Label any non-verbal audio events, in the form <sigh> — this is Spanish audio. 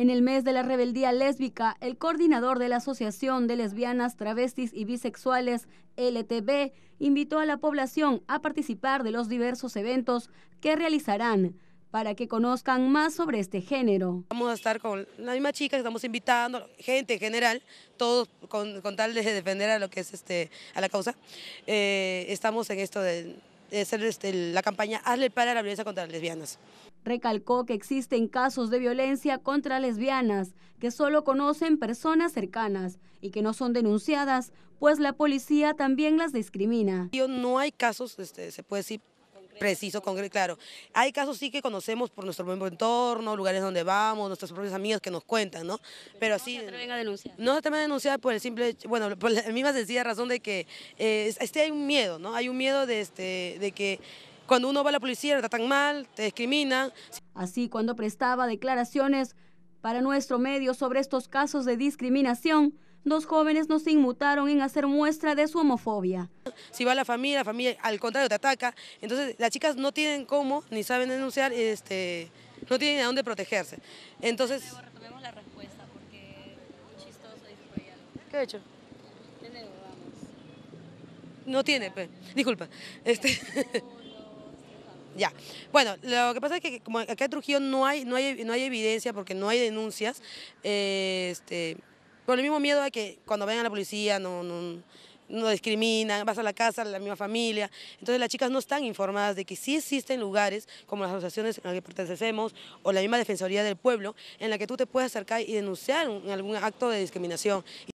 En el mes de la rebeldía lésbica, el coordinador de la Asociación de Lesbianas, Travestis y Bisexuales, LTB, invitó a la población a participar de los diversos eventos que realizarán para que conozcan más sobre este género. Vamos a estar con la misma chica, estamos invitando, gente en general, todos con, tal de defender a lo que es este, a la causa. Eh, estamos en esto de, hacer este, la campaña Hazle para la violencia contra las lesbianas. Recalcó que existen casos de violencia contra lesbianas que solo conocen personas cercanas y que no son denunciadas, pues la policía también las discrimina. No hay casos, este, se puede decir, preciso, concreto, claro. Hay casos sí que conocemos por nuestro mismo entorno, lugares donde vamos, nuestras propias amigas que nos cuentan, ¿no? Pero, así... No se atreven a denunciar. No se atreven a denunciar por el simple, bueno, por la misma sencilla razón de que eh, este hay un miedo, ¿no? Hay un miedo de, este, de que cuando uno va a la policía le tratan mal, te discriminan. Así, cuando prestaba declaraciones para nuestro medio sobre estos casos de discriminación, dos jóvenes no se inmutaron en hacer muestra de su homofobia. Si va la familia, la familia al contrario te ataca, entonces las chicas no tienen cómo, ni saben denunciar, este, no tienen a dónde protegerse. Entonces... retomemos la respuesta porque chistoso ¿Qué he hecho? No tiene, pues. disculpa. Este... <laughs> Ya. Bueno, lo que pasa es que como acá en Trujillo no hay, no hay, no hay evidencia porque no hay denuncias, eh, este, por el mismo miedo a que cuando vengan a la policía no, no, no discriminan, vas a la casa, la misma familia. Entonces las chicas no están informadas de que sí existen lugares como las asociaciones en las que pertenecemos o la misma Defensoría del Pueblo en la que tú te puedes acercar y denunciar algún acto de discriminación.